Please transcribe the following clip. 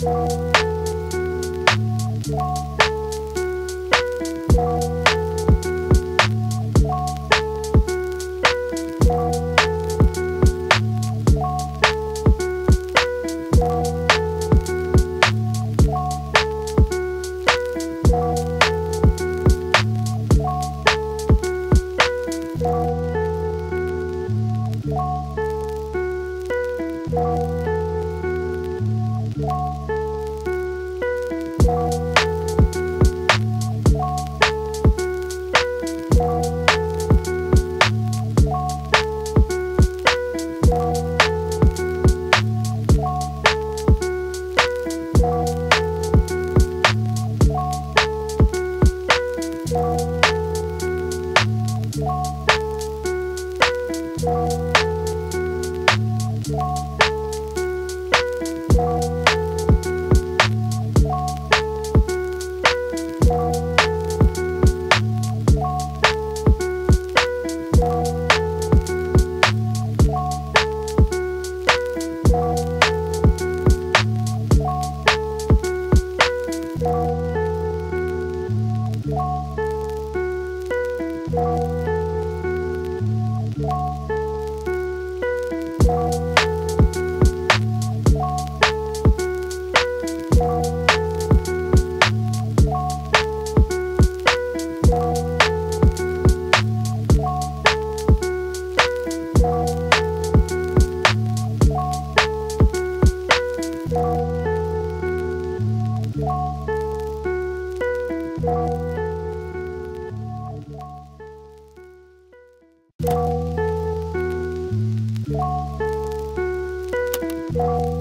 Música Bye. Bye.